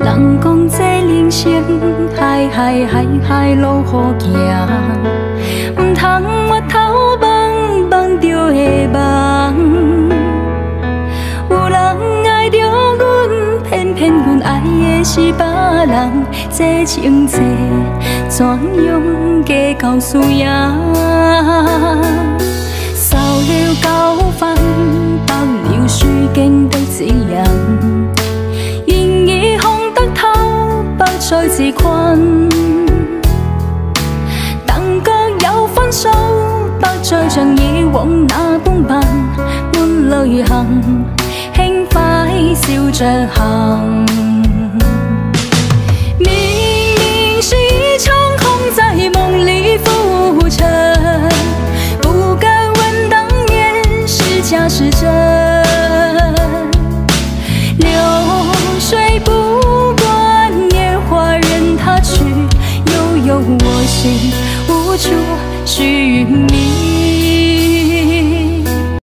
人讲这人。生海海海海路好行，唔通我头望望着会梦。有人爱着阮，偏偏阮爱的是别人，这情债怎样计较输赢？扫了高峰，北流水经再自困，但各有分数，不再像以往那般笨，满泪痕，轻快笑着行。明明是一场空，在梦里浮沉，不敢问当年是假是真。处寻觅。